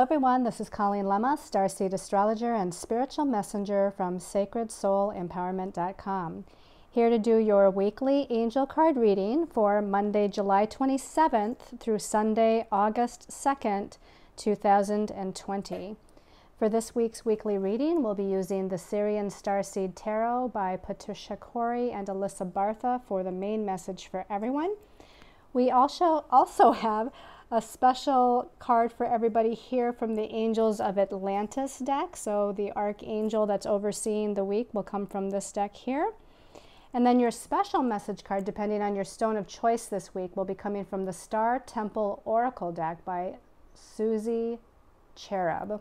Hello, everyone. This is Colleen Lemma, Starseed Astrologer and Spiritual Messenger from SacredSoulEmpowerment.com. Here to do your weekly angel card reading for Monday, July 27th through Sunday, August 2nd, 2020. For this week's weekly reading, we'll be using the Sirian Starseed Tarot by Patricia Cori and Alysa Bartha for the main message for everyone. We also also have a special card for everybody here from the Angels of Atlantis deck. So the archangel that's overseeing the week will come from this deck here. And then your special message card, depending on your stone of choice this week, will be coming from the Star Temple Oracle deck by Susie Cherub.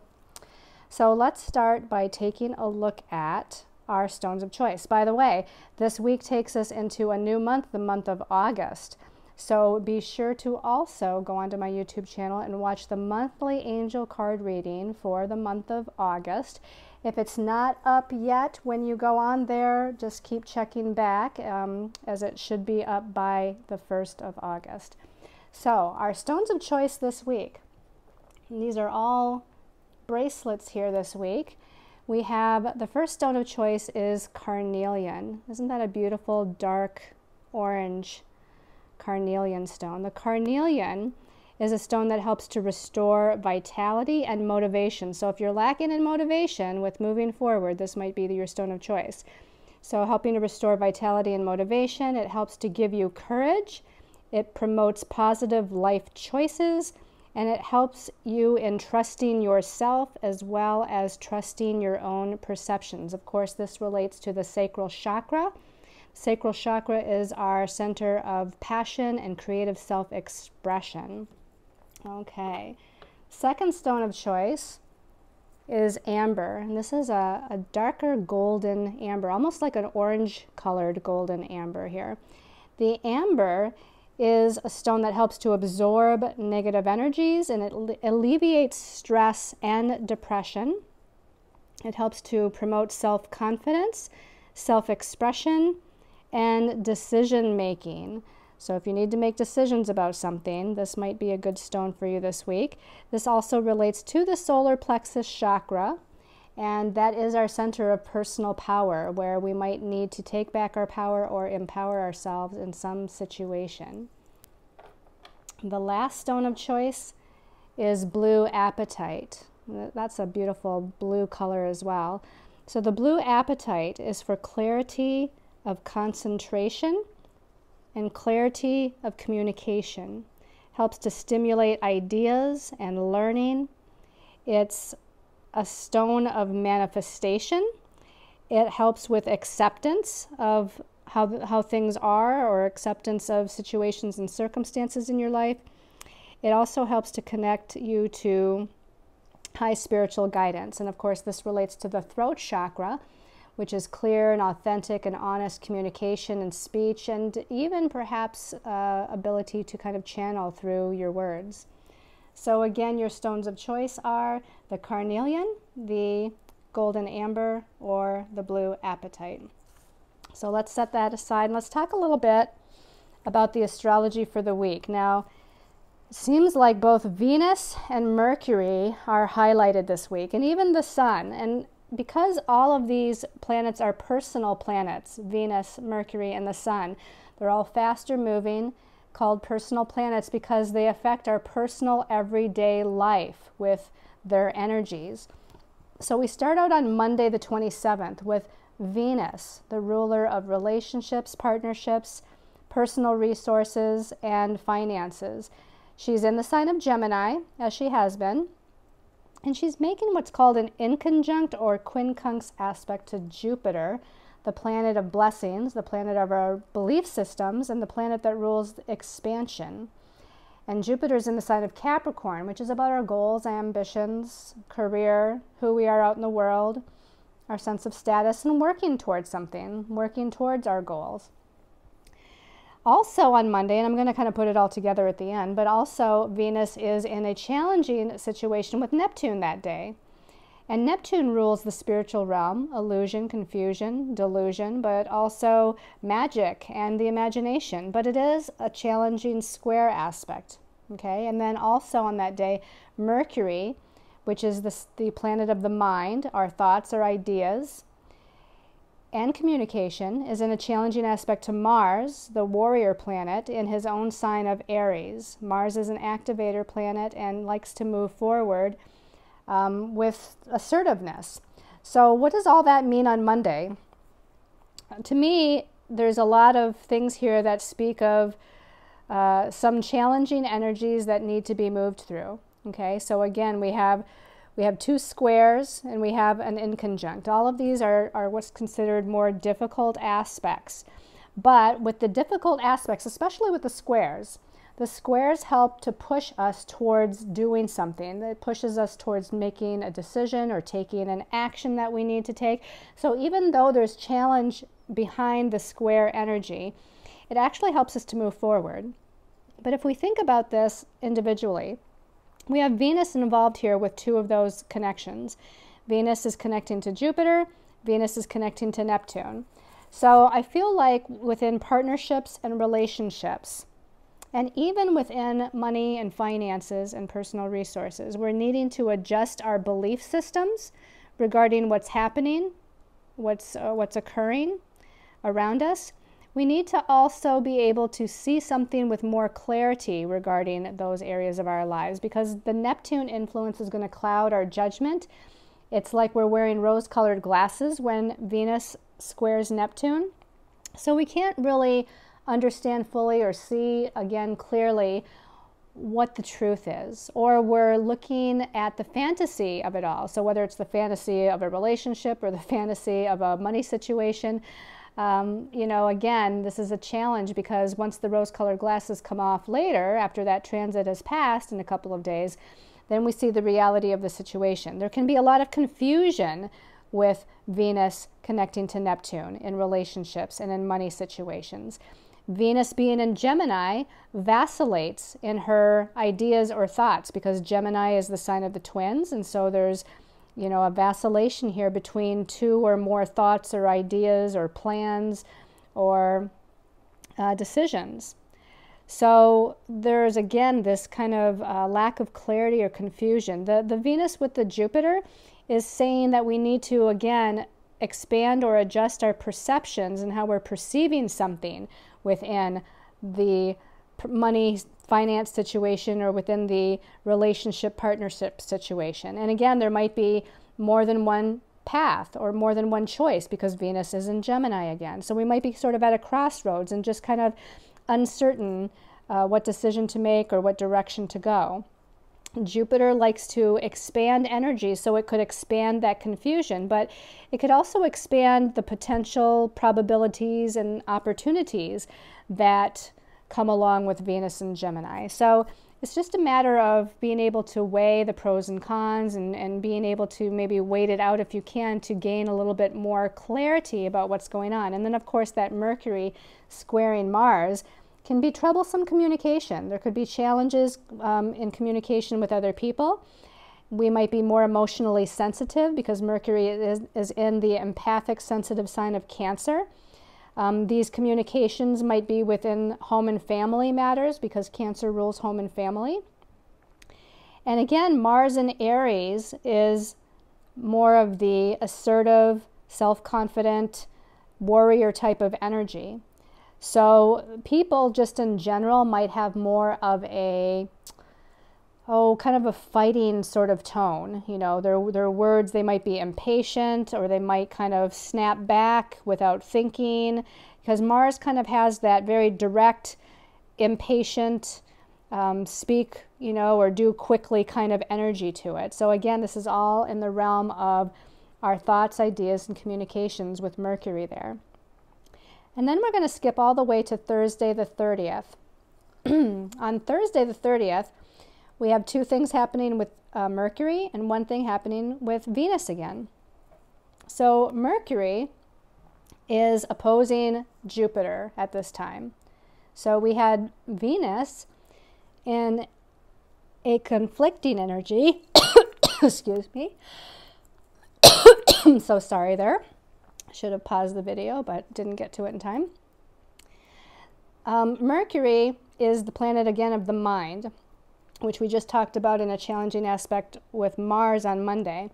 So let's start by taking a look at our stones of choice. By the way, this week takes us into a new month, the month of August. So be sure to also go onto my YouTube channel and watch the monthly angel card reading for the month of August. If it's not up yet when you go on there, just keep checking back um, as it should be up by the 1st of August. So, our stones of choice this week. these are all bracelets here this week. We have the first stone of choice is carnelian. Isn't that a beautiful dark orange carnelian stone? The carnelian is a stone that helps to restore vitality and motivation. So if you're lacking in motivation with moving forward, this might be your stone of choice. So helping to restore vitality and motivation, it helps to give you courage. It promotes positive life choices and it helps you in trusting yourself as well as trusting your own perceptions. Of course, this relates to the sacral chakra. Sacral chakra is our center of passion and creative self expression. Okay. Second stone of choice is amber. And this is a, a darker golden amber, almost like an orange colored golden amber here. The amber is a stone that helps to absorb negative energies and it alleviates stress and depression. It helps to promote self confidence, self expression, and decision making. So if you need to make decisions about something, this might be a good stone for you this week. This also relates to the solar plexus chakra, and that is our center of personal power, where we might need to take back our power or empower ourselves in some situation. The last stone of choice is blue apatite. That's a beautiful blue color as well. So the blue apatite is for clarity of concentration and clarity of communication. Helps to stimulate ideas and learning. It's a stone of manifestation. It helps with acceptance of how, how things are or acceptance of situations and circumstances in your life. It also helps to connect you to high spiritual guidance. And of course, this relates to the throat chakra, which is clear and authentic and honest communication and speech, and even perhaps uh, ability to kind of channel through your words. So, again, your stones of choice are the carnelian, the golden amber, or the blue apatite. So, let's set that aside and let's talk a little bit about the astrology for the week. Now, it seems like both Venus and Mercury are highlighted this week, and even the Sun. And because all of these planets are personal planets, Venus, Mercury, and the Sun, they're all faster moving, called personal planets because they affect our personal everyday life with their energies. So we start out on Monday, the 27th, with Venus, the ruler of relationships, partnerships, personal resources, and finances. She's in the sign of Gemini, as she has been, and she's making what's called an inconjunct or quincunx aspect to Jupiter, the planet of blessings, the planet of our belief systems, and the planet that rules expansion. And Jupiter's in the sign of Capricorn, which is about our goals, ambitions, career, who we are out in the world, our sense of status, and working towards something, working towards our goals. Also on Monday, and I'm going to kind of put it all together at the end, but also Venus is in a challenging situation with Neptune that day. And Neptune rules the spiritual realm, illusion, confusion, delusion, but also magic and the imagination. But it is a challenging square aspect. Okay, and then also on that day, Mercury which is the, the planet of the mind, our thoughts, our ideas, and communication, is in a challenging aspect to Mars, the warrior planet, in his own sign of Aries. Mars is an activator planet and likes to move forward um, with assertiveness. So, what does all that mean on Monday? To me, there's a lot of things here that speak of uh, some challenging energies that need to be moved through. Okay, so again, we have we have two squares and we have an inconjunct. All of these are, are what's considered more difficult aspects. But with the difficult aspects, especially with the squares, the squares help to push us towards doing something. It pushes us towards making a decision or taking an action that we need to take. So even though there's challenge behind the square energy, it actually helps us to move forward. But if we think about this individually, we have Venus involved here with two of those connections. Venus is connecting to Jupiter, Venus is connecting to Neptune. So I feel like within partnerships and relationships, and even within money and finances and personal resources, we're needing to adjust our belief systems regarding what's happening, what's, uh, what's occurring around us. We need to also be able to see something with more clarity regarding those areas of our lives because the Neptune influence is going to cloud our judgment. It's like we're wearing rose colored glasses when Venus squares Neptune. So we can't really understand fully or see again clearly what the truth is, or we're looking at the fantasy of it all. So, whether it's the fantasy of a relationship or the fantasy of a money situation, um, you know, again, this is a challenge because once the rose colored glasses come off later, after that transit has passed in a couple of days, then we see the reality of the situation. There can be a lot of confusion with Venus connecting to Neptune in relationships and in money situations. Venus being in Gemini vacillates in her ideas or thoughts because Gemini is the sign of the twins, and so there's you know, a vacillation here between two or more thoughts or ideas or plans or uh, decisions. So there's again this kind of uh, lack of clarity or confusion. The, the Venus with the Jupiter is saying that we need to again expand or adjust our perceptions and how we're perceiving something within the money finance situation or within the relationship partnership situation. And again, there might be more than one path or more than one choice because Venus is in Gemini again. So we might be sort of at a crossroads and just kind of uncertain uh, what decision to make or what direction to go. Jupiter likes to expand energy, so it could expand that confusion, but it could also expand the potential probabilities and opportunities that come along with Venus and Gemini. So it's just a matter of being able to weigh the pros and cons and, and being able to maybe wait it out if you can to gain a little bit more clarity about what's going on. And then, of course, that Mercury squaring Mars can be troublesome communication. There could be challenges um, in communication with other people. We might be more emotionally sensitive because Mercury is, is in the empathic sensitive sign of Cancer. Um, these communications might be within home and family matters because Cancer rules home and family. And again, Mars in Aries is more of the assertive, self confident, warrior type of energy. So, people just in general might have more of a oh, kind of a fighting sort of tone. You know, their, their words, they might be impatient or they might kind of snap back without thinking because Mars kind of has that very direct, impatient, um, speak, you know, or do quickly kind of energy to it. So, again, this is all in the realm of our thoughts, ideas, and communications with Mercury there. And then we're going to skip all the way to Thursday the 30th. On Thursday the 30th, we have two things happening with uh, Mercury and one thing happening with Venus again. So, Mercury is opposing Jupiter at this time. So, we had Venus in a conflicting energy. Excuse me. I'm so sorry there. Should have paused the video, but didn't get to it in time. Um, Mercury is the planet again of the mind. Which we just talked about in a challenging aspect with Mars on Monday.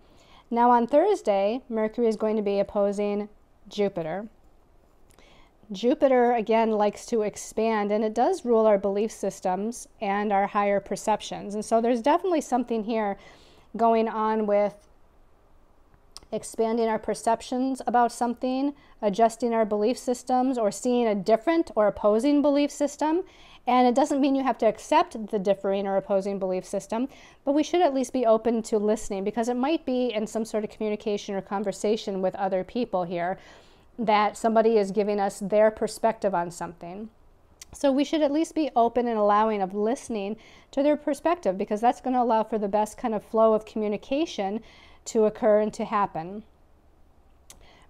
Now, on Thursday, Mercury is going to be opposing Jupiter. Jupiter, again, likes to expand and it does rule our belief systems and our higher perceptions. And so there's definitely something here going on with expanding our perceptions about something, adjusting our belief systems, or seeing a different or opposing belief system. And it doesn't mean you have to accept the differing or opposing belief system, but we should at least be open to listening because it might be in some sort of communication or conversation with other people here that somebody is giving us their perspective on something. So we should at least be open and allowing of listening to their perspective because that's going to allow for the best kind of flow of communication to occur and to happen.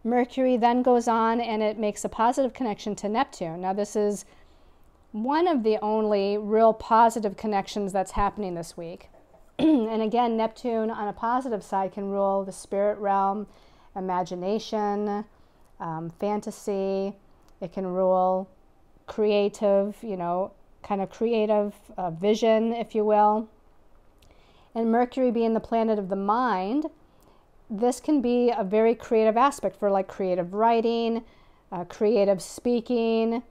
Mercury then goes on and it makes a positive connection to Neptune. Now, this is one of the only real positive connections that's happening this week. and again, Neptune on a positive side can rule the spirit realm, imagination, um, fantasy. It can rule creative, you know, kind of creative uh, vision, if you will. And Mercury being the planet of the mind, this can be a very creative aspect for like creative writing, uh, creative speaking.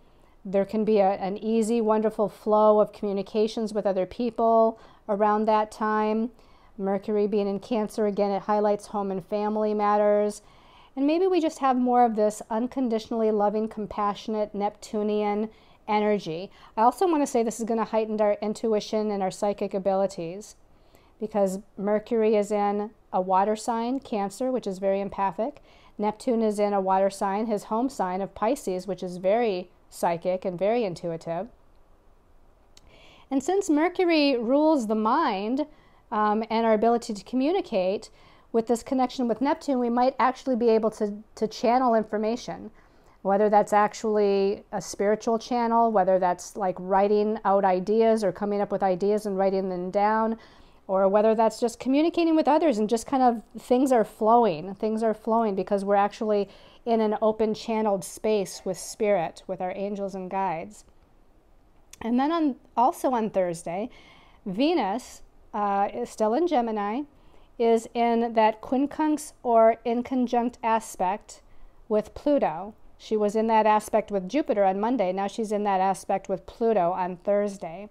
There can be a, an easy, wonderful flow of communications with other people around that time. Mercury being in Cancer, again, it highlights home and family matters. And maybe we just have more of this unconditionally loving, compassionate Neptunian energy. I also want to say this is going to heighten our intuition and our psychic abilities because Mercury is in a water sign, Cancer, which is very empathic. Neptune is in a water sign, his home sign of Pisces, which is very psychic and very intuitive. And since Mercury rules the mind um, and our ability to communicate, with this connection with Neptune, we might actually be able to, to channel information, whether that's actually a spiritual channel, whether that's like writing out ideas or coming up with ideas and writing them down, or whether that's just communicating with others and just kind of things are flowing. Things are flowing because we're actually in an open channeled space with spirit, with our angels and guides. And then on also on Thursday, Venus uh, is still in Gemini is in that quincunx or inconjunct aspect with Pluto. She was in that aspect with Jupiter on Monday. Now she's in that aspect with Pluto on Thursday.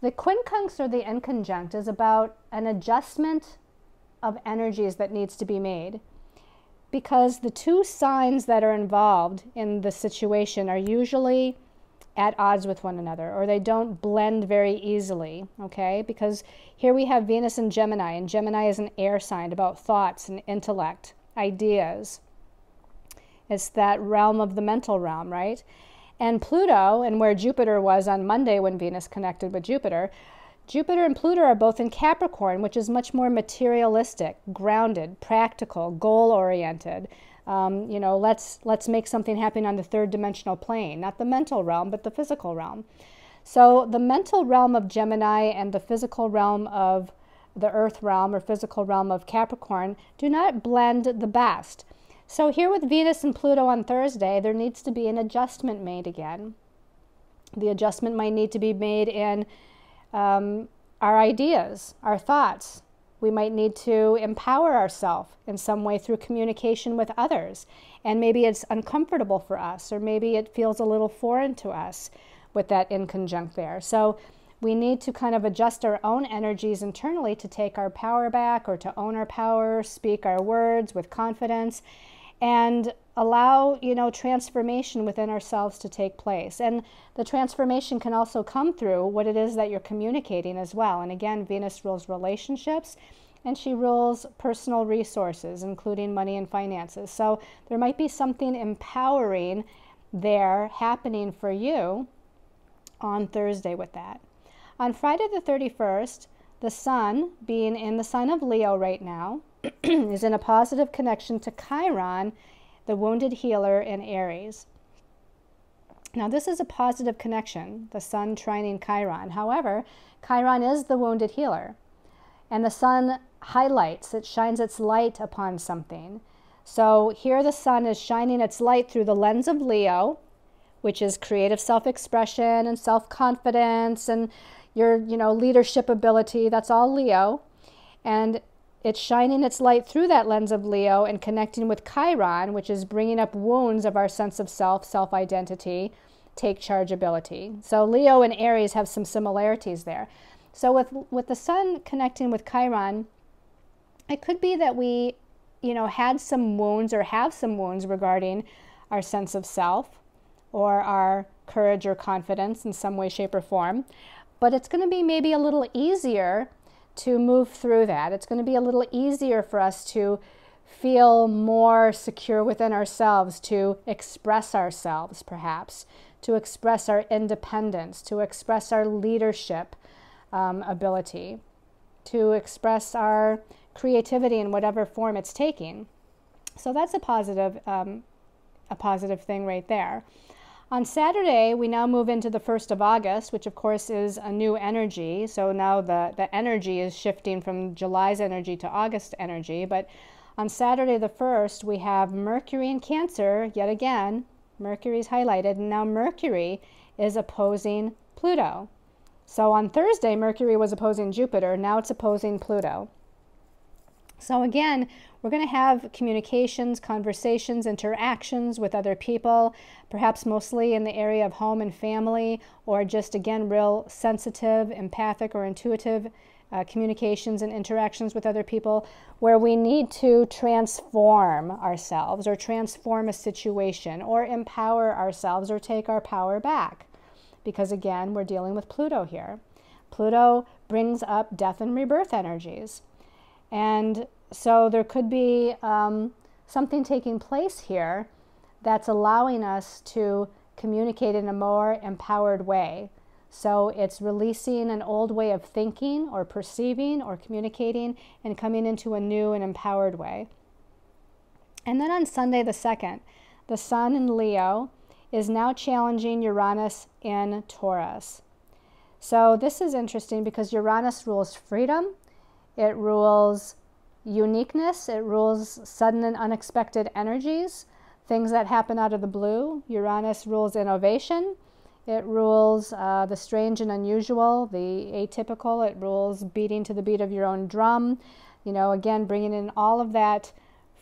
The quincunx or the inconjunct is about an adjustment of energies that needs to be made because the two signs that are involved in the situation are usually at odds with one another or they don't blend very easily, okay? Because here we have Venus and Gemini, and Gemini is an air sign about thoughts and intellect, ideas. It's that realm of the mental realm, right? And Pluto, and where Jupiter was on Monday when Venus connected with Jupiter, Jupiter and Pluto are both in Capricorn, which is much more materialistic, grounded, practical, goal oriented. Um, you know, let's let's make something happen on the third dimensional plane, not the mental realm, but the physical realm. So the mental realm of Gemini and the physical realm of the earth realm or physical realm of Capricorn do not blend the best. So here with Venus and Pluto on Thursday, there needs to be an adjustment made again. The adjustment might need to be made in um, our ideas, our thoughts, we might need to empower ourselves in some way through communication with others. And maybe it's uncomfortable for us, or maybe it feels a little foreign to us with that inconjunct there. So we need to kind of adjust our own energies internally to take our power back or to own our power, speak our words with confidence, and allow you know transformation within ourselves to take place. And the transformation can also come through what it is that you're communicating as well. And again venus rules relationships and she rules personal resources including money and finances. So there might be something empowering there happening for you on thursday with that. On friday the 31st the sun being in the sign of leo right now is in a positive connection to chiron the wounded healer in Aries. Now, this is a positive connection, the sun trining Chiron. However, Chiron is the wounded healer, and the sun highlights, it shines its light upon something. So here the sun is shining its light through the lens of Leo, which is creative self expression and self confidence and, your, you know, leadership ability, that's all Leo. And it's shining its light through that lens of Leo and connecting with Chiron, which is bringing up wounds of our sense of self, self identity, take charge ability. So Leo and Aries have some similarities there. So with with the sun connecting with Chiron, it could be that we, you know, had some wounds or have some wounds regarding our sense of self or our courage or confidence in some way, shape, or form. But it's going to be maybe a little easier to move through that. It's going to be a little easier for us to feel more secure within ourselves, to express ourselves, perhaps, to express our independence, to express our leadership um, ability, to express our creativity in whatever form it's taking. So that's a positive, um, a positive thing right there. On Saturday, we now move into the 1st of August, which of course is a new energy. So now the, the energy is shifting from July's energy to August energy. But on Saturday the 1st, we have Mercury in Cancer, yet again, Mercury is highlighted, and now Mercury is opposing Pluto. So on Thursday, Mercury was opposing Jupiter, now it's opposing Pluto. So again, we're going to have communications, conversations, interactions with other people, perhaps mostly in the area of home and family, or just again, real sensitive, empathic, or intuitive uh, communications and interactions with other people where we need to transform ourselves or transform a situation or empower ourselves or take our power back. Because again, we're dealing with Pluto here. Pluto brings up death and rebirth energies. And so there could be um, something taking place here that's allowing us to communicate in a more empowered way. So it's releasing an old way of thinking or perceiving or communicating and coming into a new and empowered way. And then on Sunday the 2nd, the Sun in Leo is now challenging Uranus in Taurus. So this is interesting because Uranus rules freedom, it rules uniqueness, it rules sudden and unexpected energies, things that happen out of the blue. Uranus rules innovation, it rules uh, the strange and unusual, the atypical, it rules beating to the beat of your own drum. You know, again, bringing in all of that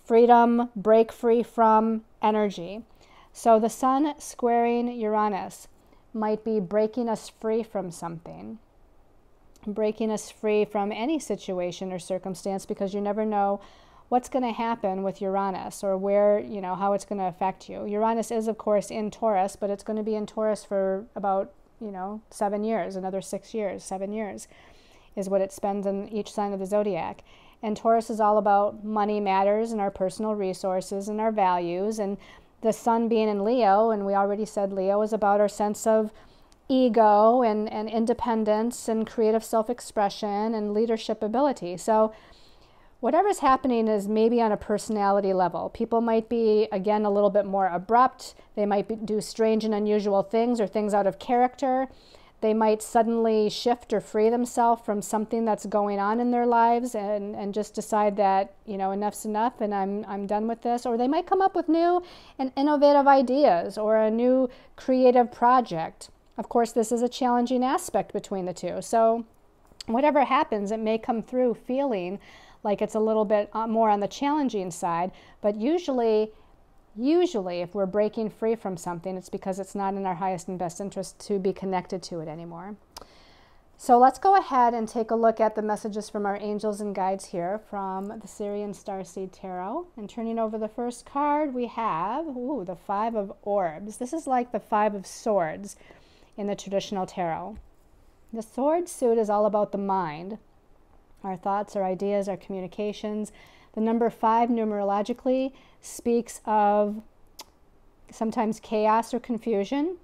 freedom, break free from energy. So the sun squaring Uranus might be breaking us free from something breaking us free from any situation or circumstance because you never know what's going to happen with Uranus or where, you know, how it's going to affect you. Uranus is, of course, in Taurus, but it's going to be in Taurus for about, you know, seven years, another six years, seven years is what it spends in each sign of the zodiac. And Taurus is all about money matters and our personal resources and our values. And the sun being in Leo, and we already said Leo is about our sense of ego and, and independence and creative self expression and leadership ability. So, whatever's happening is maybe on a personality level. People might be, again, a little bit more abrupt. They might be, do strange and unusual things or things out of character. They might suddenly shift or free themselves from something that's going on in their lives and, and just decide that, you know, enough's enough and I'm, I'm done with this. Or they might come up with new and innovative ideas or a new creative project. Of course, this is a challenging aspect between the two. So, whatever happens, it may come through feeling like it's a little bit uh, more on the challenging side, but usually usually if we're breaking free from something, it's because it's not in our highest and best interest to be connected to it anymore. So let's go ahead and take a look at the messages from our angels and guides here from the Sirian Starseed Tarot. And turning over the first card, we have ooh, the Five of Orbs. This is like the Five of Swords in the traditional tarot. The sword suit is all about the mind, our thoughts, our ideas, our communications. The number five numerologically speaks of sometimes chaos or confusion,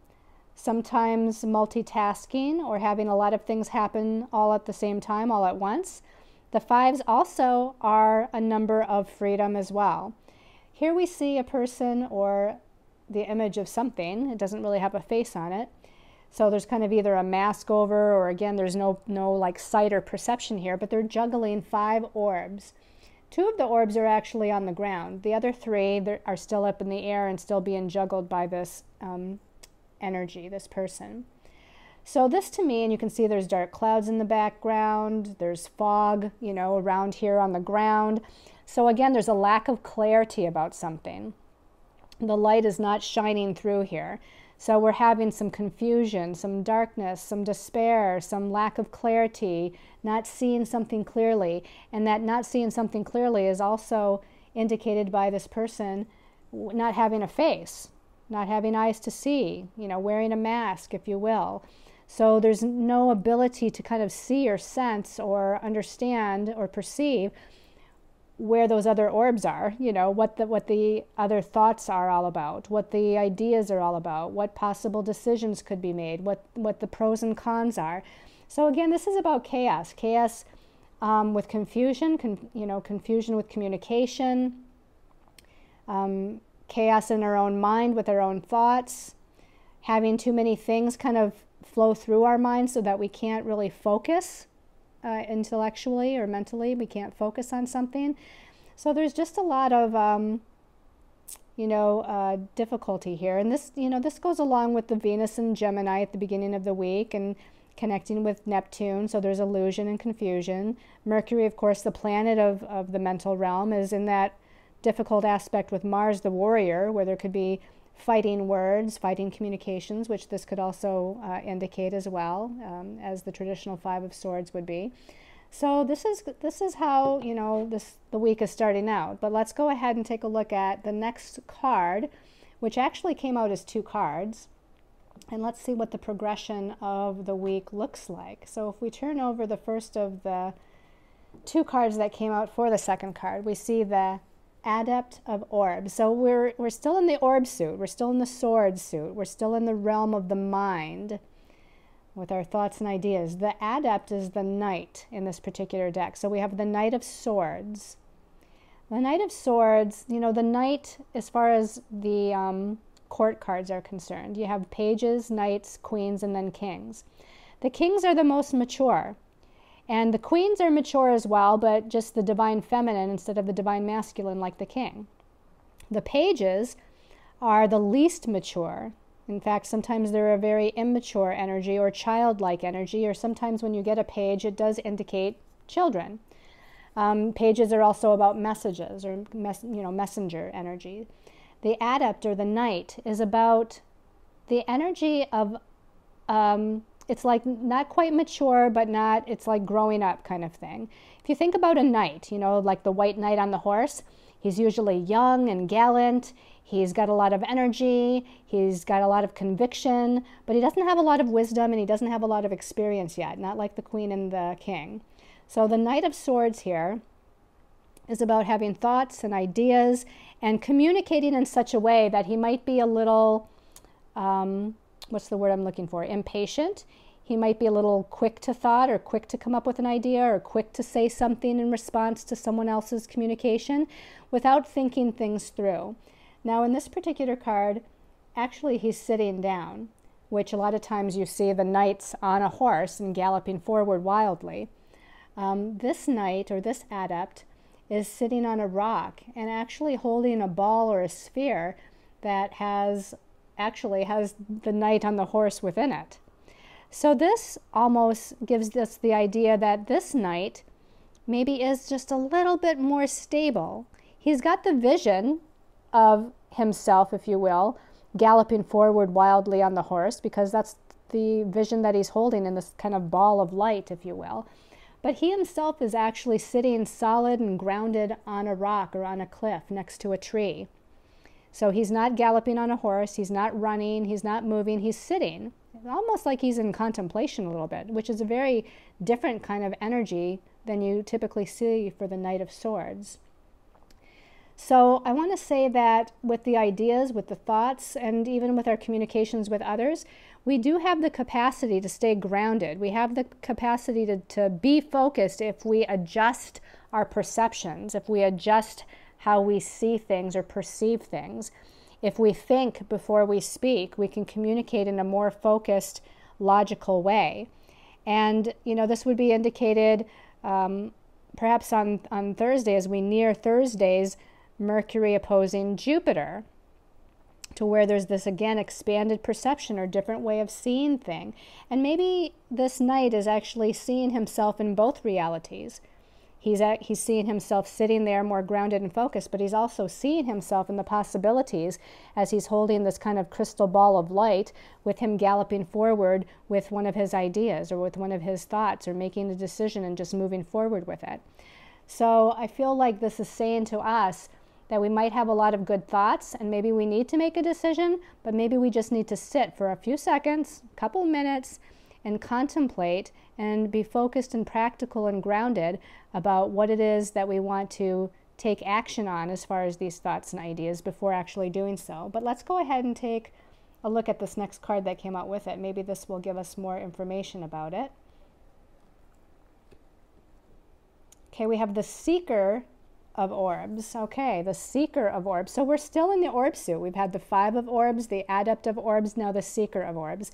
sometimes multitasking or having a lot of things happen all at the same time, all at once. The fives also are a number of freedom as well. Here we see a person or the image of something, it doesn't really have a face on it, so there's kind of either a mask over or again, there's no, no like sight or perception here, but they're juggling five orbs. Two of the orbs are actually on the ground. The other three are still up in the air and still being juggled by this um, energy, this person. So this to me, and you can see there's dark clouds in the background, there's fog, you know, around here on the ground. So again, there's a lack of clarity about something. The light is not shining through here. So we're having some confusion, some darkness, some despair, some lack of clarity, not seeing something clearly. And that not seeing something clearly is also indicated by this person not having a face, not having eyes to see, you know, wearing a mask, if you will. So there's no ability to kind of see or sense or understand or perceive where those other orbs are, you know, what the what the other thoughts are all about, what the ideas are all about, what possible decisions could be made, what what the pros and cons are. So again, this is about chaos. Chaos um, with confusion, con, you know, confusion with communication, um, chaos in our own mind with our own thoughts, having too many things kind of flow through our mind so that we can't really focus uh, intellectually or mentally. We can't focus on something. So there's just a lot of, um, you know, uh, difficulty here. And this, you know, this goes along with the Venus and Gemini at the beginning of the week and connecting with Neptune. So there's illusion and confusion. Mercury, of course, the planet of, of the mental realm, is in that difficult aspect with Mars, the warrior, where there could be fighting words, fighting communications, which this could also uh, indicate as well, um, as the traditional Five of Swords would be. So this is this is how you know this the week is starting out. But let's go ahead and take a look at the next card, which actually came out as two cards. And let's see what the progression of the week looks like. So if we turn over the first of the two cards that came out for the second card, we see the adept of orbs. So we're, we're still in the orb suit, we're still in the sword suit, we're still in the realm of the mind with our thoughts and ideas. The adept is the knight in this particular deck. So we have the knight of swords. The knight of swords, you know, the knight, as far as the um, court cards are concerned, you have pages, knights, queens, and then kings. The kings are the most mature. And the queens are mature as well, but just the divine feminine instead of the divine masculine, like the king. The pages are the least mature. In fact, sometimes they're a very immature energy or childlike energy, or sometimes when you get a page, it does indicate children. Um, pages are also about messages or mes- you know messenger energy. The adept or the knight is about the energy of um, it's like not quite mature, but not, it's like growing up kind of thing. If you think about a knight, you know, like the white knight on the horse, he's usually young and gallant. He's got a lot of energy. He's got a lot of conviction, but he doesn't have a lot of wisdom and he doesn't have a lot of experience yet, not like the queen and the king. So the Knight of Swords here is about having thoughts and ideas and communicating in such a way that he might be a little um, what's the word I'm looking for? Impatient. He might be a little quick to thought or quick to come up with an idea or quick to say something in response to someone else's communication without thinking things through. Now, in this particular card, actually he's sitting down, which a lot of times you see the knights on a horse and galloping forward wildly. Um, this knight or this adept is sitting on a rock and actually holding a ball or a sphere that has actually has the knight on the horse within it. So this almost gives us the idea that this knight maybe is just a little bit more stable. He's got the vision of himself, if you will, galloping forward wildly on the horse, because that's the vision that he's holding in this kind of ball of light, if you will. But he himself is actually sitting solid and grounded on a rock or on a cliff next to a tree. So he's not galloping on a horse, he's not running, he's not moving, he's sitting, almost like he's in contemplation a little bit, which is a very different kind of energy than you typically see for the Knight of Swords. So I want to say that with the ideas, with the thoughts, and even with our communications with others, we do have the capacity to stay grounded. We have the capacity to, to be focused if we adjust our perceptions, if we adjust how we see things or perceive things. If we think before we speak, we can communicate in a more focused, logical way. And, you know, this would be indicated um, perhaps on, on Thursday as we near Thursday's Mercury opposing Jupiter. to where there's this again expanded perception or different way of seeing thing and maybe this knight is actually seeing himself in both realities he's at, he's seeing himself sitting there more grounded and focused but he's also seeing himself in the possibilities as he's holding this kind of crystal ball of light with him galloping forward with one of his ideas or with one of his thoughts or making a decision and just moving forward with it. So i feel like this is saying to us that we might have a lot of good thoughts and maybe we need to make a decision, but maybe we just need to sit for a few seconds, a couple minutes, and contemplate and be focused and practical and grounded about what it is that we want to take action on as far as these thoughts and ideas before actually doing so. But let's go ahead and take a look at this next card that came out with it. Maybe this will give us more information about it. Okay, we have the seeker of orbs. Okay, the seeker of orbs. So we're still in the orb suit. We've had the five of orbs, the adept of orbs, now the seeker of orbs.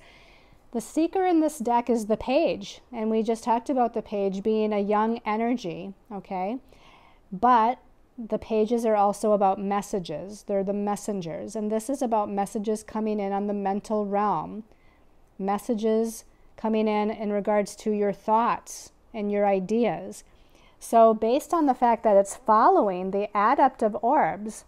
The seeker in this deck is the page, and we just talked about the page being a young energy, okay? But the pages are also about messages. They're the messengers, and this is about messages coming in on the mental realm. Messages coming in in regards to your thoughts and your ideas. So, based on the fact that it's following the adept of orbs,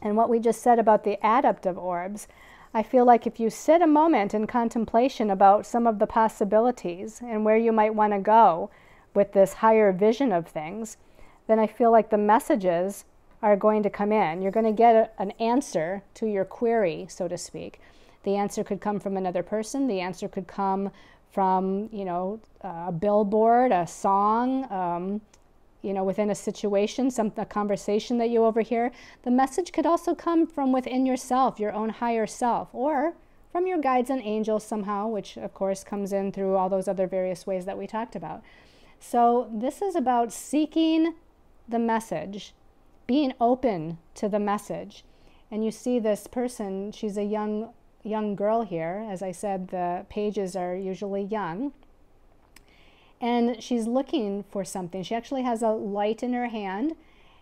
and what we just said about the adept of orbs, I feel like if you sit a moment in contemplation about some of the possibilities and where you might want to go with this higher vision of things, then I feel like the messages are going to come in. You're going to get a, an answer to your query, so to speak. The answer could come from another person, the answer could come from you know a billboard, a song, um, you know within a situation, some a conversation that you overhear. The message could also come from within yourself, your own higher self, or from your guides and angels somehow, which of course comes in through all those other various ways that we talked about. So this is about seeking the message, being open to the message. And you see this person, she's a young young girl here. As I said, the pages are usually young. And she's looking for something. She actually has a light in her hand,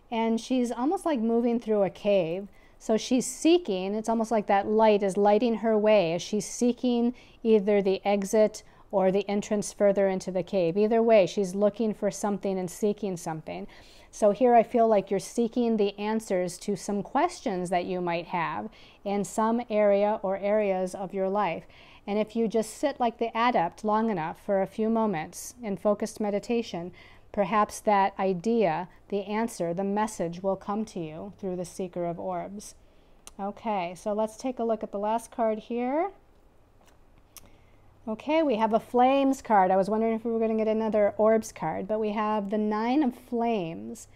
and she's almost like moving through a cave. So she's seeking, it's almost like that light is lighting her way as she's seeking either the exit or the entrance further into the cave. Either way, she's looking for something and seeking something. So here I feel like you're seeking the answers to some questions that you might have in some area or areas of your life. And if you just sit like the adept long enough for a few moments in focused meditation, perhaps that idea, the answer, the message will come to you through the seeker of orbs. Okay, so let's take a look at the last card here. Okay, we have a flames card. I was wondering if we were going to get another orbs card, but we have the nine of flames.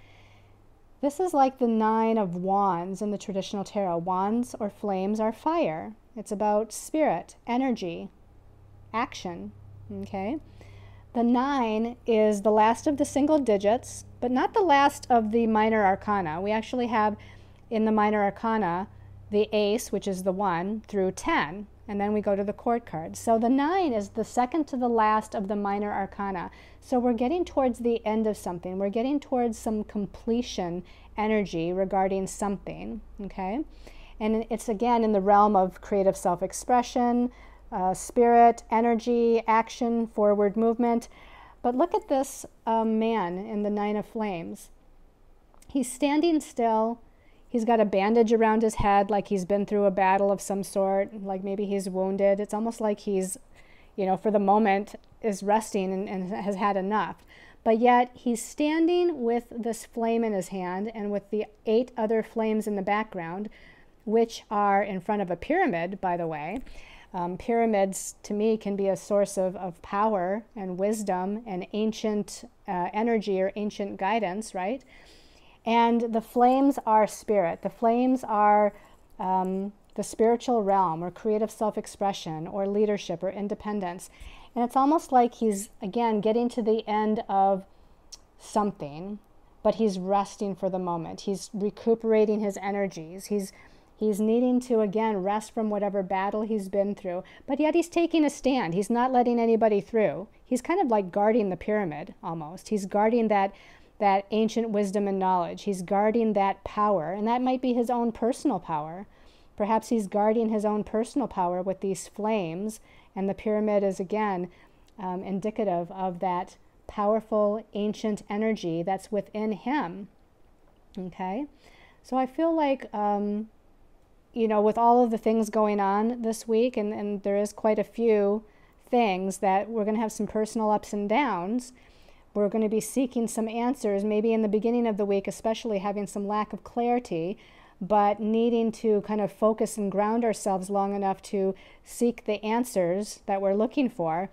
This is like the nine of wands in the traditional tarot. Wands or flames are fire. It's about spirit, energy, action. Okay? The nine is the last of the single digits, but not the last of the minor arcana. We actually have in the minor arcana the ace, which is the one, through 10 and then we go to the court card. So the nine is the second to the last of the minor arcana. So we're getting towards the end of something. We're getting towards some completion energy regarding something, okay? And it's again in the realm of creative self expression, uh, spirit, energy, action, forward movement. But look at this uh, man in the Nine of Flames. He's standing still He's got a bandage around his head, like he's been through a battle of some sort, like maybe he's wounded. It's almost like he's, you know, for the moment is resting and, and has had enough. But yet he's standing with this flame in his hand and with the eight other flames in the background, which are in front of a pyramid, by the way. Um, pyramids, to me, can be a source of, of power and wisdom and ancient uh, energy or ancient guidance, right? And the flames are spirit. The flames are um, the spiritual realm or creative self expression or leadership or independence. And it's almost like he's, again, getting to the end of something, but he's resting for the moment. He's recuperating his energies. He's He's needing to, again, rest from whatever battle he's been through, but yet he's taking a stand. He's not letting anybody through. He's kind of like guarding the pyramid almost. He's guarding that, that ancient wisdom and knowledge. He's guarding that power, and that might be his own personal power. Perhaps he's guarding his own personal power with these flames, and the pyramid is again um, indicative of that powerful ancient energy that's within him. Okay? So I feel like, um, you know, with all of the things going on this week, and, and there is quite a few things that we're going to have some personal ups and downs. We're going to be seeking some answers, maybe in the beginning of the week, especially having some lack of clarity, but needing to kind of focus and ground ourselves long enough to seek the answers that we're looking for.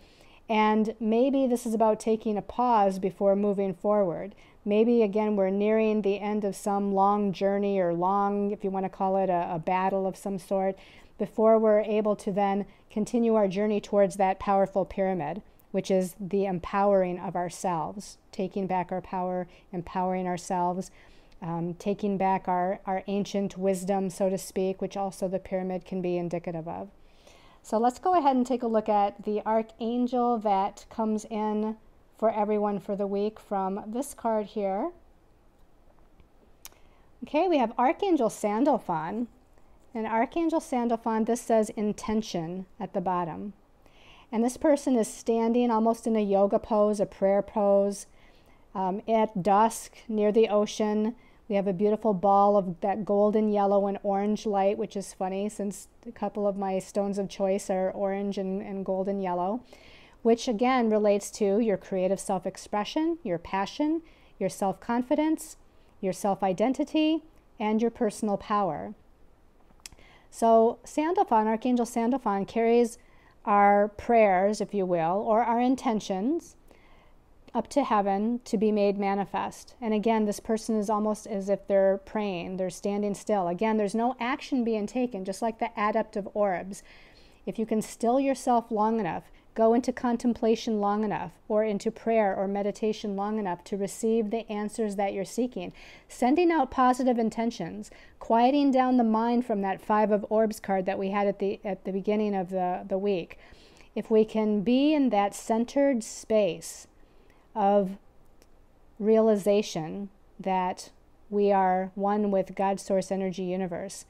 And maybe this is about taking a pause before moving forward. Maybe again, we're nearing the end of some long journey or long, if you want to call it a, a battle of some sort, before we're able to then continue our journey towards that powerful pyramid, which is the empowering of ourselves, taking back our power, empowering ourselves, um, taking back our, our ancient wisdom, so to speak, which also the pyramid can be indicative of. So let's go ahead and take a look at the archangel that comes in for everyone for the week from this card here. Okay, we have Archangel Sandalphon. And Archangel Sandalphon, this says intention at the bottom. And this person is standing almost in a yoga pose, a prayer pose, um, at dusk near the ocean. We have a beautiful ball of that golden yellow and orange light, which is funny since a couple of my stones of choice are orange and, and golden yellow, which again relates to your creative self expression, your passion, your self confidence, your self identity, and your personal power. So, Sandalphon, Archangel Sandalphon, carries our prayers, if you will, or our intentions up to heaven to be made manifest. And again, this person is almost as if they're praying, they're standing still. Again, there's no action being taken, just like the adept of orbs. If you can still yourself long enough, go into contemplation long enough, or into prayer or meditation long enough to receive the answers that you're seeking. Sending out positive intentions, quieting down the mind from that Five of Orbs card that we had at the, at the beginning of the, the week. If we can be in that centered space of realization that we are one with God's source energy universe,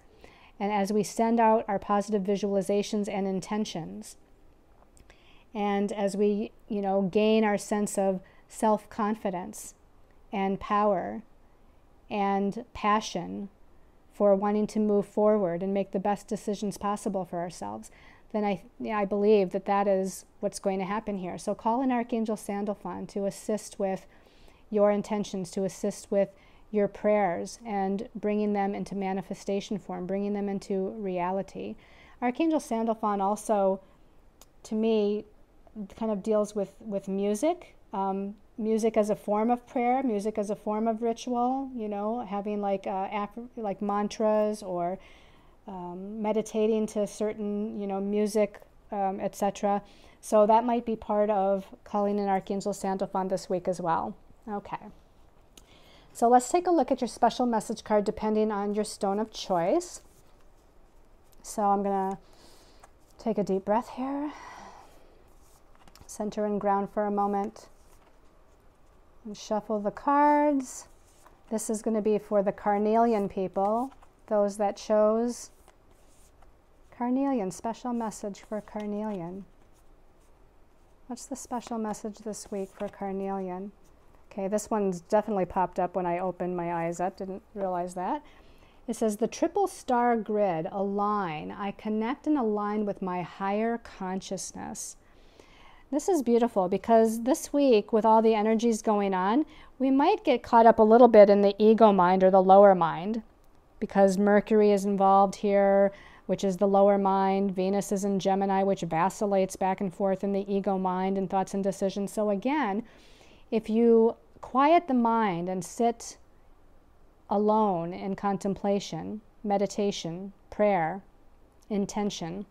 and as we send out our positive visualizations and intentions, and as we, you know, gain our sense of self confidence and power and passion for wanting to move forward and make the best decisions possible for ourselves, then I, I believe that that is what's going to happen here. So call in Archangel Sandalphon to assist with your intentions, to assist with your prayers and bringing them into manifestation form, bringing them into reality. Archangel Sandalphon also, to me, kind of deals with, with music. Um, music as a form of prayer, music as a form of ritual, you know, having like, uh, like mantras or um, meditating to certain, you know, music, um, etc. So that might be part of calling in Archangel Sandalphon this week as well. Okay. So let's take a look at your special message card depending on your stone of choice. So I'm going to take a deep breath here. Center and ground for a moment. And shuffle the cards. This is going to be for the carnelian people, those that chose carnelian, special message for carnelian. What's the special message this week for carnelian? Okay, this one's definitely popped up when I opened my eyes up, didn't realize that. It says, The triple star grid, align. I connect and align with my higher consciousness. This is beautiful because this week, with all the energies going on, we might get caught up a little bit in the ego mind or the lower mind because Mercury is involved here, which is the lower mind. Venus is in Gemini, which vacillates back and forth in the ego mind and thoughts and decisions. So, again, if you quiet the mind and sit alone in contemplation, meditation, prayer, intention,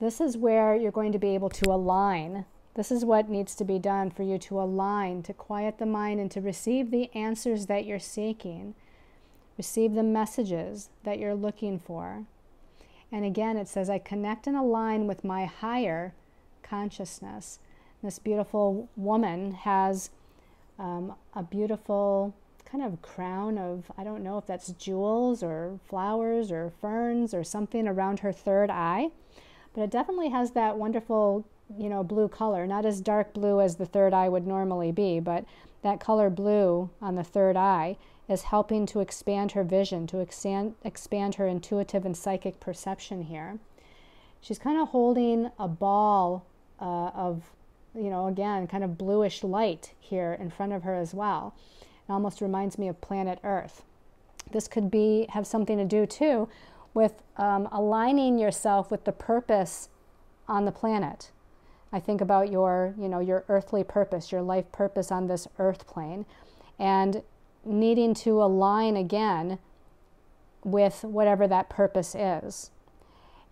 this is where you're going to be able to align. This is what needs to be done for you to align, to quiet the mind, and to receive the answers that you're seeking. Receive the messages that you're looking for. And again, it says, I connect and align with my higher consciousness. This beautiful woman has um, a beautiful kind of crown of, I don't know if that's jewels or flowers or ferns or something around her third eye. But it definitely has that wonderful, you know, blue color. Not as dark blue as the third eye would normally be, but that color blue on the third eye is helping to expand her vision, to expand, expand her intuitive and psychic perception here. She's kind of holding a ball uh, of, you know, again, kind of bluish light here in front of her as well. It almost reminds me of planet Earth. This could be have something to do too with um, aligning yourself with the purpose on the planet. I think about your, you know, your earthly purpose, your life purpose on this earth plane, and needing to align again with whatever that purpose is.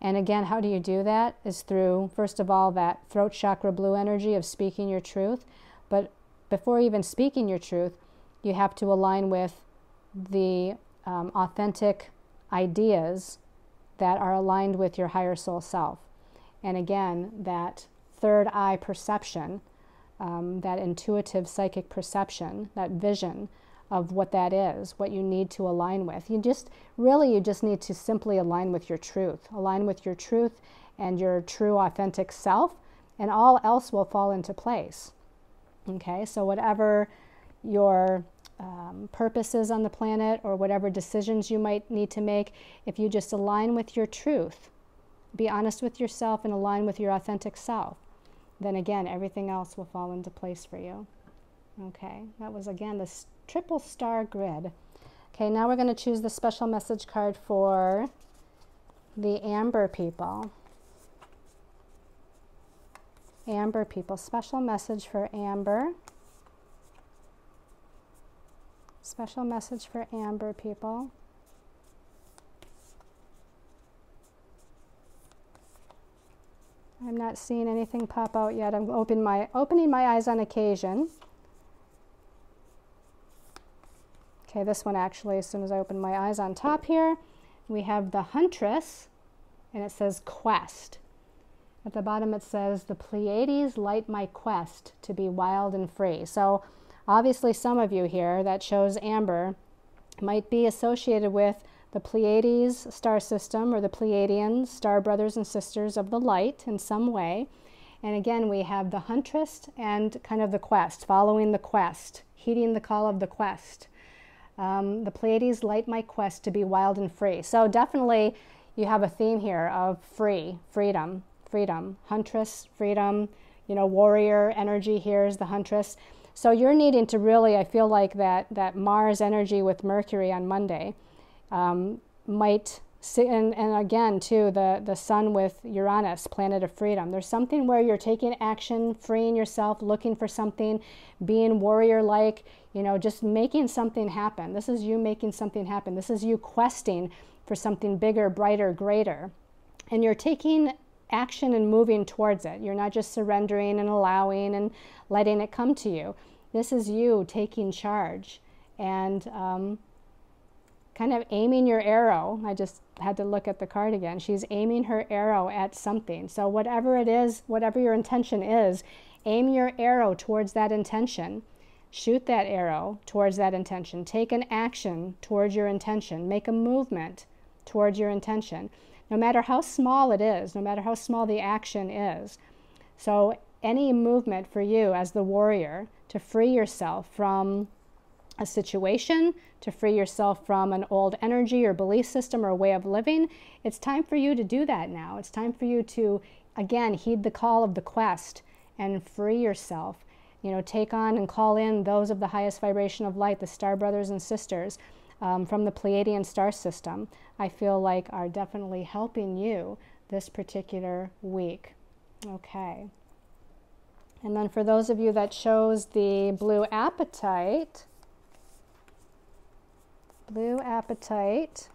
And again, how do you do that? Is through, first of all, that throat chakra blue energy of speaking your truth. But before even speaking your truth, you have to align with the um, authentic ideas that are aligned with your higher soul self. And again, that third eye perception, um, that intuitive psychic perception, that vision of what that is, what you need to align with. You just, really, you just need to simply align with your truth. Align with your truth and your true authentic self, and all else will fall into place. Okay, so whatever your um, purposes on the planet or whatever decisions you might need to make, if you just align with your truth, be honest with yourself and align with your authentic self, then again, everything else will fall into place for you. Okay, that was again this triple star grid. Okay, now we're going to choose the special message card for the Amber people. Amber people, special message for Amber. Special message for Amber people. I'm not seeing anything pop out yet. I'm open my, opening my eyes on occasion. Okay, this one actually, as soon as I open my eyes on top here, we have the Huntress, and it says Quest. At the bottom it says, the Pleiades light my quest to be wild and free. So Obviously, some of you here that chose amber might be associated with the Pleiades star system or the Pleiadians, star brothers and sisters of the light in some way. And again, we have the huntress and kind of the quest, following the quest, heeding the call of the quest. Um, the Pleiades light my quest to be wild and free. So definitely you have a theme here of free, freedom, freedom, huntress, freedom, you know, warrior energy here is the huntress. So you're needing to really, I feel like that, that Mars energy with Mercury on Monday um, might, and, and again, too, the, the Sun with Uranus, planet of freedom. There's something where you're taking action, freeing yourself, looking for something, being warrior like, you know, just making something happen. This is you making something happen. This is you questing for something bigger, brighter, greater. And you're taking action and moving towards it. You're not just surrendering and allowing and letting it come to you. This is you taking charge and um, kind of aiming your arrow. I just had to look at the card again. She's aiming her arrow at something. So, whatever it is, whatever your intention is, aim your arrow towards that intention. Shoot that arrow towards that intention. Take an action towards your intention. Make a movement towards your intention no matter how small it is, no matter how small the action is. So, any movement for you as the warrior to free yourself from a situation, to free yourself from an old energy or belief system or way of living, it's time for you to do that now. It's time for you to, again, heed the call of the quest and free yourself. You know, take on and call in those of the highest vibration of light, the star brothers and sisters um, from the Pleiadian star system, I feel like are definitely helping you this particular week. Okay. And then for those of you that chose the blue apatite, blue apatite,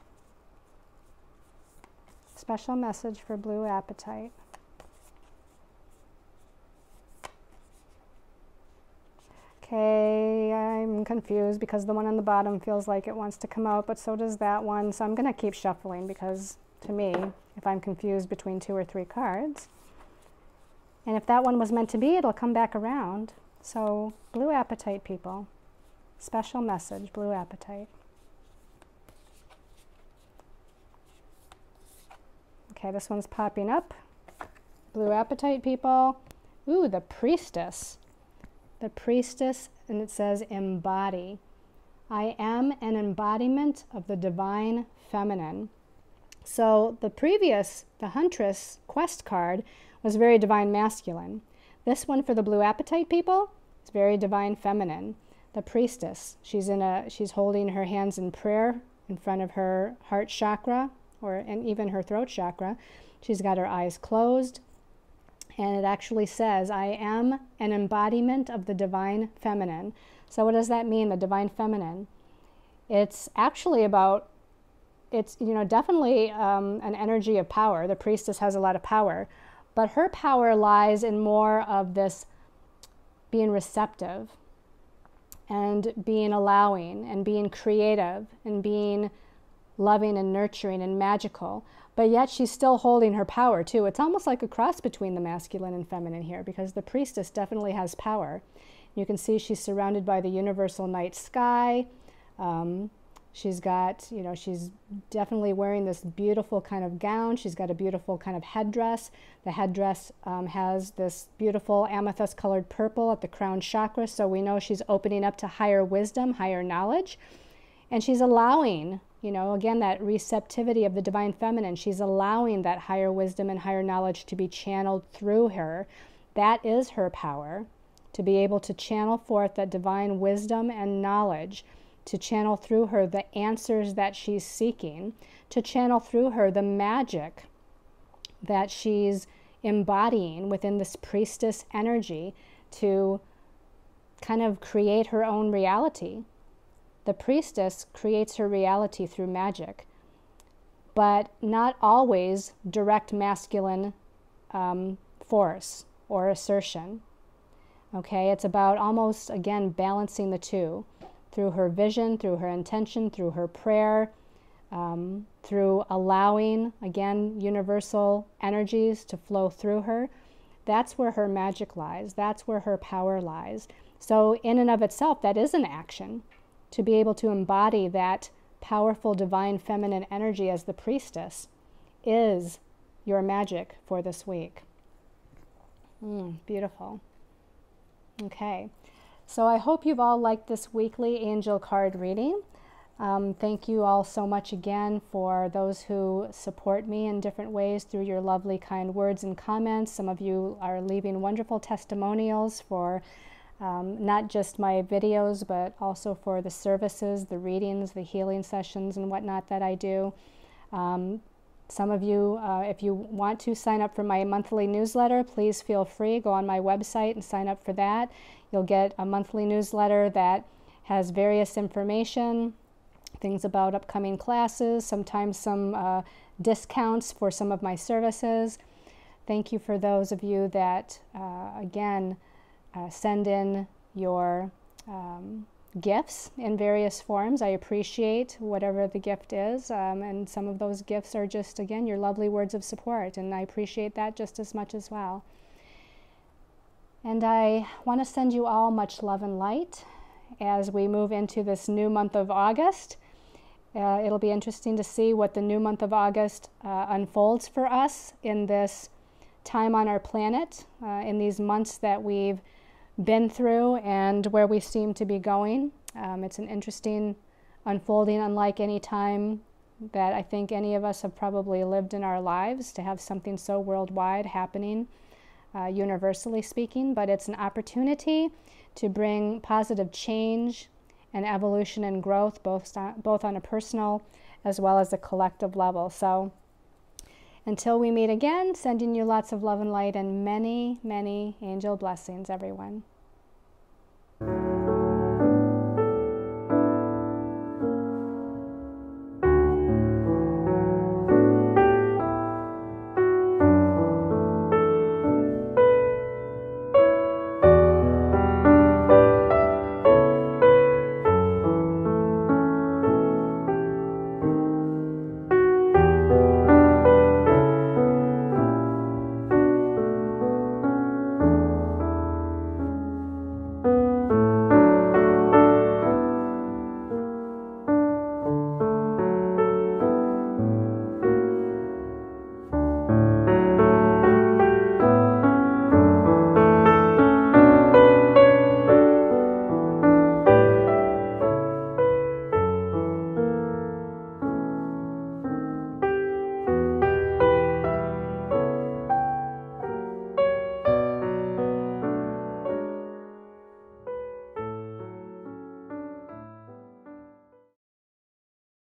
special message for blue apatite. Okay, I'm confused because the one on the bottom feels like it wants to come out, but so does that one. So I'm going to keep shuffling because to me, if I'm confused between two or three cards, and if that one was meant to be, it'll come back around. So blue apatite, people, Special message, blue apatite. Okay, this one's popping up. Blue apatite, people. Ooh, the priestess. The priestess, and it says embody. I am an embodiment of the divine feminine. So the previous, the Huntress quest card, was very divine masculine. This one for the blue apatite people, it's very divine feminine. The priestess, she's in a she's holding her hands in prayer in front of her heart chakra or and even her throat chakra. She's got her eyes closed. And it actually says, I am an embodiment of the divine feminine. So, what does that mean, the divine feminine? It's actually about, it's, you know, definitely um, an energy of power. The priestess has a lot of power, but her power lies in more of this being receptive and being allowing and being creative and being loving and nurturing and magical. But yet she's still holding her power too. It's almost like a cross between the masculine and feminine here because the priestess definitely has power. You can see she's surrounded by the universal night sky. Um, she's got, you know, she's definitely wearing this beautiful kind of gown. She's got a beautiful kind of headdress. The headdress um, has this beautiful amethyst colored purple at the crown chakra. So we know she's opening up to higher wisdom, higher knowledge. And she's allowing you know, again, that receptivity of the divine feminine. She's allowing that higher wisdom and higher knowledge to be channeled through her. That is her power, to be able to channel forth that divine wisdom and knowledge, to channel through her the answers that she's seeking, to channel through her the magic that she's embodying within this priestess energy to kind of create her own reality the priestess creates her reality through magic, but not always direct masculine um, force or assertion. Okay, it's about almost, again, balancing the two through her vision, through her intention, through her prayer, um, through allowing, again, universal energies to flow through her. That's where her magic lies. That's where her power lies. So, in and of itself, that is an action to be able to embody that powerful divine feminine energy as the priestess is your magic for this week. Mm, beautiful. Okay, so I hope you've all liked this weekly angel card reading. Um, thank you all so much again for those who support me in different ways through your lovely, kind words and comments. Some of you are leaving wonderful testimonials for um, not just my videos, but also for the services, the readings, the healing sessions, and whatnot that I do. Um, some of you, uh, if you want to sign up for my monthly newsletter, please feel free. Go on my website and sign up for that. You'll get a monthly newsletter that has various information, things about upcoming classes, sometimes some uh, discounts for some of my services. Thank you for those of you that, uh, again, uh, send in your um, gifts in various forms. I appreciate whatever the gift is, um, and some of those gifts are just, again, your lovely words of support, and I appreciate that just as much as well. And I want to send you all much love and light as we move into this new month of August. Uh, it'll be interesting to see what the new month of August uh, unfolds for us in this time on our planet, uh, in these months that we've been through and where we seem to be going. Um, it's an interesting unfolding, unlike any time that I think any of us have probably lived in our lives to have something so worldwide happening, uh, universally speaking. But it's an opportunity to bring positive change and evolution and growth, both both on a personal as well as a collective level. So until we meet again, sending you lots of love and light and many, many angel blessings, everyone.